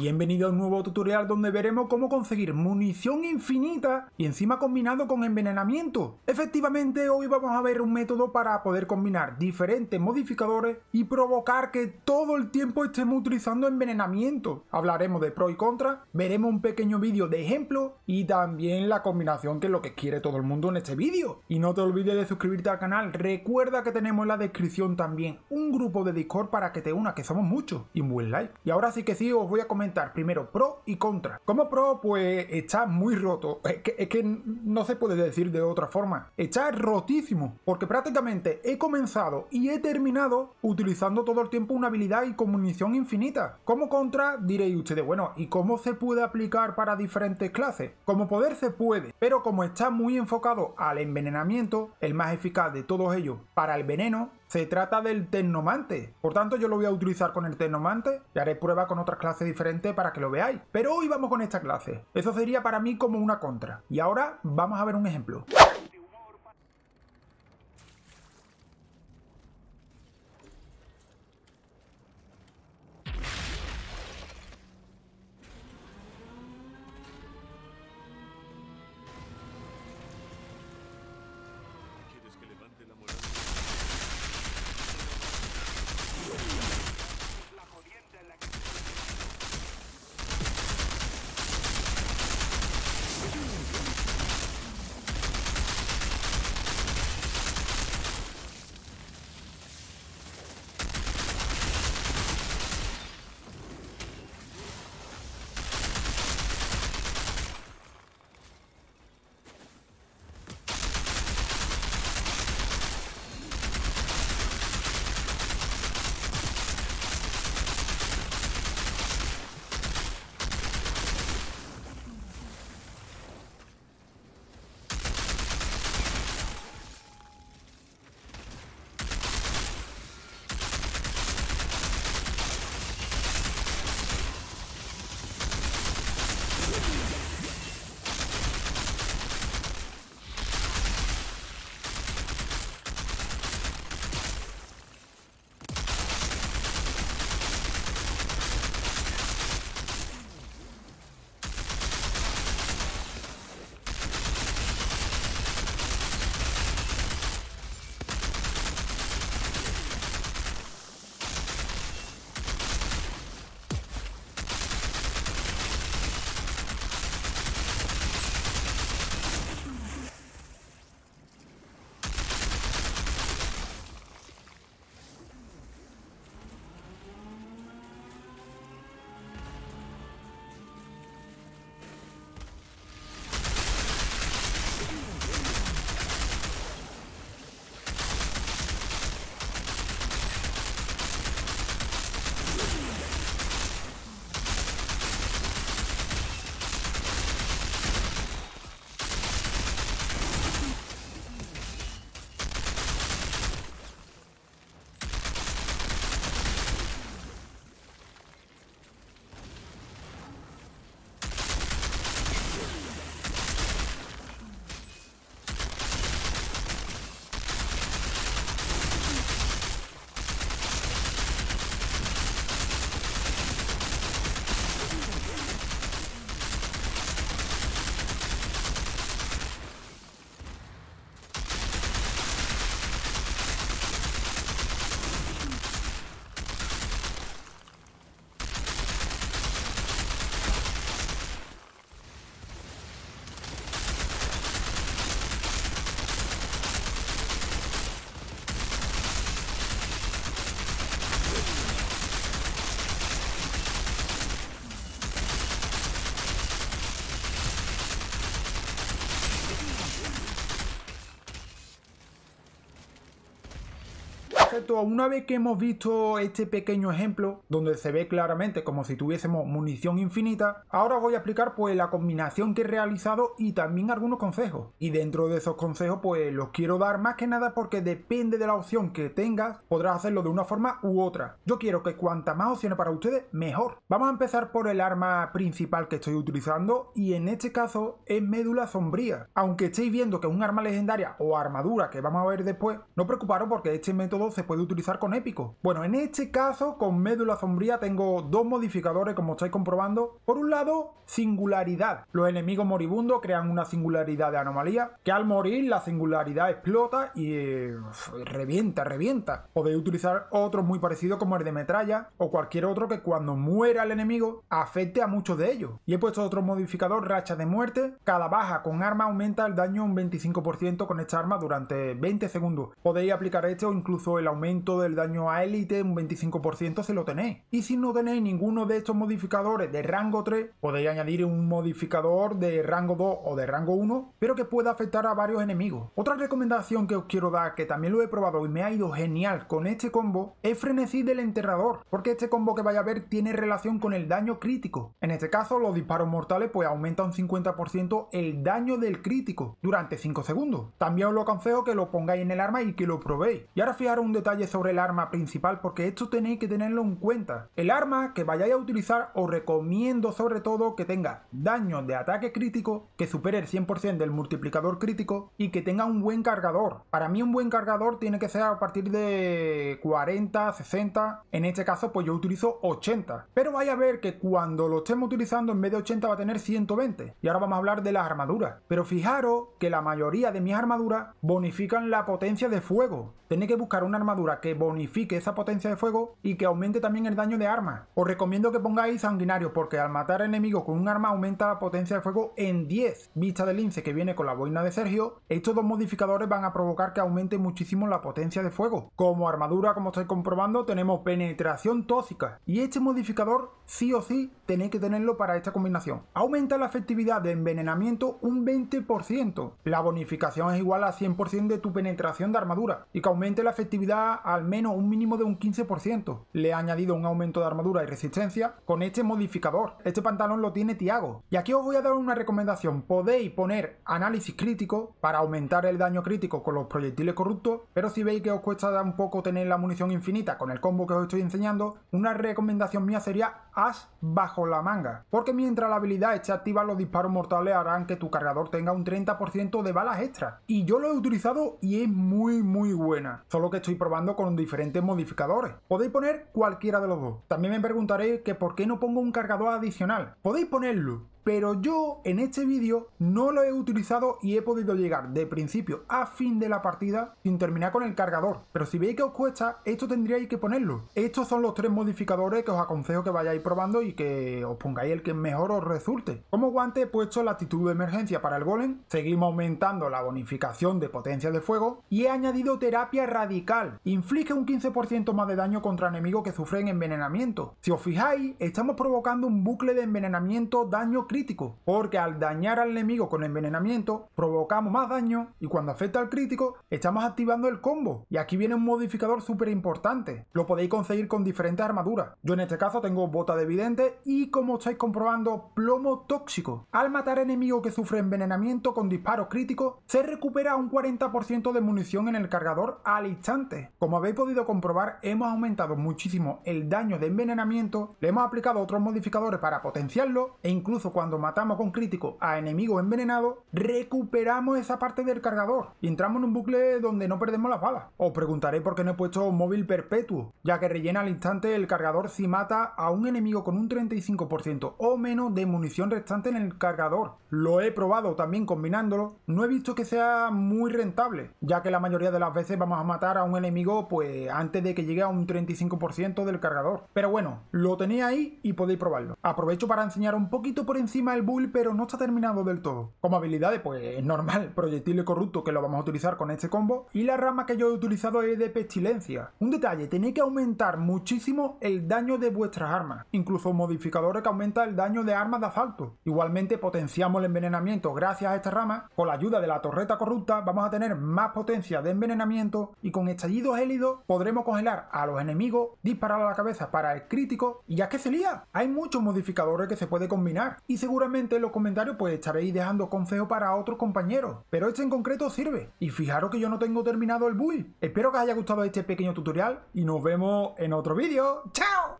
Bienvenido a un nuevo tutorial donde veremos cómo conseguir munición infinita y encima combinado con envenenamiento. Efectivamente hoy vamos a ver un método para poder combinar diferentes modificadores y provocar que todo el tiempo estemos utilizando envenenamiento. Hablaremos de pro y contra, veremos un pequeño vídeo de ejemplo y también la combinación que es lo que quiere todo el mundo en este vídeo. Y no te olvides de suscribirte al canal, recuerda que tenemos en la descripción también un grupo de Discord para que te unas, que somos muchos, y un buen like. Y ahora sí que sí, os voy a comentar primero pro y contra. Como pro, pues está muy roto. Es que, es que no se puede decir de otra forma. Está rotísimo, porque prácticamente he comenzado y he terminado utilizando todo el tiempo una habilidad y munición infinita. Como contra, diréis ustedes, bueno, ¿y cómo se puede aplicar para diferentes clases? Como poder se puede, pero como está muy enfocado al envenenamiento, el más eficaz de todos ellos para el veneno se trata del Tecnomante. Por tanto, yo lo voy a utilizar con el Tecnomante y haré prueba con otras clases diferentes para que lo veáis. Pero hoy vamos con esta clase. Eso sería para mí como una contra. Y ahora vamos a ver un ejemplo. Perfecto, una vez que hemos visto este pequeño ejemplo, donde se ve claramente como si tuviésemos munición infinita, ahora voy a explicar pues la combinación que he realizado y también algunos consejos. Y dentro de esos consejos pues los quiero dar más que nada porque depende de la opción que tengas, podrás hacerlo de una forma u otra. Yo quiero que cuanta más opciones para ustedes, mejor. Vamos a empezar por el arma principal que estoy utilizando y en este caso es médula sombría. Aunque estéis viendo que es un arma legendaria o armadura que vamos a ver después, no preocuparos porque este método se puede utilizar con épico. Bueno, en este caso con médula sombría tengo dos modificadores como estáis comprobando. Por un lado, singularidad. Los enemigos moribundos crean una singularidad de anomalía que al morir la singularidad explota y eh, revienta, revienta. Podéis utilizar otros muy parecidos como el de metralla o cualquier otro que cuando muera el enemigo afecte a muchos de ellos. Y he puesto otro modificador, racha de muerte. Cada baja con arma aumenta el daño un 25% con esta arma durante 20 segundos. Podéis aplicar esto o incluso el aumento del daño a élite un 25% si lo tenéis. Y si no tenéis ninguno de estos modificadores de rango 3, podéis añadir un modificador de rango 2 o de rango 1, pero que pueda afectar a varios enemigos. Otra recomendación que os quiero dar, que también lo he probado y me ha ido genial con este combo, es frenesí del enterrador, porque este combo que vaya a ver tiene relación con el daño crítico. En este caso, los disparos mortales pues aumenta un 50% el daño del crítico durante 5 segundos. También os lo aconsejo que lo pongáis en el arma y que lo probéis. Y ahora fijaros un detalle sobre el arma principal, porque esto tenéis que tenerlo en cuenta. El arma que vayáis a utilizar os recomiendo sobre todo que tenga daño de ataque crítico que supere el 100% del multiplicador crítico y que tenga un buen cargador. Para mí un buen cargador tiene que ser a partir de 40, 60. En este caso pues yo utilizo 80. Pero vaya a ver que cuando lo estemos utilizando en vez de 80 va a tener 120. Y ahora vamos a hablar de las armaduras. Pero fijaros que la mayoría de mis armaduras bonifican la potencia de fuego. Tenéis que buscar una armadura que bonifique esa potencia de fuego y que aumente también el daño de arma. Os recomiendo que pongáis sanguinario porque al matar enemigos con un arma aumenta la potencia de fuego en 10. Vista del lince que viene con la boina de Sergio, estos dos modificadores van a provocar que aumente muchísimo la potencia de fuego. Como armadura, como estáis comprobando, tenemos penetración tóxica y este modificador sí o sí tenéis que tenerlo para esta combinación. Aumenta la efectividad de envenenamiento un 20%. La bonificación es igual a 100% de tu penetración de armadura y que aumente la efectividad al menos un mínimo de un 15%. Le he añadido un aumento de armadura y resistencia con este modificador. Este pantalón lo tiene Tiago. Y aquí os voy a dar una recomendación. Podéis poner análisis crítico para aumentar el daño crítico con los proyectiles corruptos, pero si veis que os cuesta un poco tener la munición infinita con el combo que os estoy enseñando, una recomendación mía sería bajo la manga. Porque mientras la habilidad esté activa, los disparos mortales harán que tu cargador tenga un 30% de balas extra. Y yo lo he utilizado y es muy muy buena. Solo que estoy probando con diferentes modificadores. Podéis poner cualquiera de los dos. También me preguntaréis que por qué no pongo un cargador adicional. Podéis ponerlo, pero yo en este vídeo no lo he utilizado y he podido llegar de principio a fin de la partida sin terminar con el cargador. Pero si veis que os cuesta, esto tendríais que ponerlo. Estos son los tres modificadores que os aconsejo que vayáis probando y que os pongáis el que mejor os resulte. Como guante he puesto la actitud de emergencia para el golem, seguimos aumentando la bonificación de potencia de fuego y he añadido terapia radical. Inflige un 15% más de daño contra enemigos que sufren envenenamiento. Si os fijáis, estamos provocando un bucle de envenenamiento daño crítico porque al dañar al enemigo con envenenamiento provocamos más daño y cuando afecta al crítico estamos activando el combo. Y aquí viene un modificador súper importante, lo podéis conseguir con diferentes armaduras. Yo en este caso tengo bota de vidente y como estáis comprobando plomo tóxico. Al matar enemigos que sufren envenenamiento con disparos críticos se recupera un 40% de munición en el cargador al instante. Como habéis podido comprobar hemos aumentado muchísimo el daño de envenenamiento, le hemos aplicado otros modificadores para potenciarlo e incluso cuando matamos con crítico a enemigos envenenados, recuperamos esa parte del cargador y entramos en un bucle donde no perdemos las balas. Os preguntaré por qué no he puesto móvil perpetuo, ya que rellena al instante el cargador si mata a un enemigo con un 35% o menos de munición restante en el cargador. Lo he probado también combinándolo, no he visto que sea muy rentable, ya que la mayoría de las veces vamos a matar a un enemigo pues antes de que llegue a un 35% del cargador. Pero bueno, lo tenéis ahí y podéis probarlo. Aprovecho para enseñar un poquito por encima el build, pero no está terminado del todo. Como habilidades, pues es normal, proyectil corrupto que lo vamos a utilizar con este combo. Y la rama que yo he utilizado es de pestilencia. Un detalle, tenéis que aumentar muchísimo el daño de vuestras armas. Incluso modificadores que aumentan el daño de armas de asalto. Igualmente potenciamos el envenenamiento gracias a esta rama. Con la ayuda de la torreta corrupta vamos a tener más potencia de envenenamiento y con estallidos gélidos podremos congelar a los enemigos, disparar a la cabeza para el crítico y ya que se lía. Hay muchos modificadores que se puede combinar y seguramente en los comentarios pues estaréis dejando consejos para otros compañeros, pero este en concreto sirve. Y fijaros que yo no tengo terminado el build. Espero que os haya gustado este pequeño tutorial y nos vemos en otro vídeo. ¡Chao!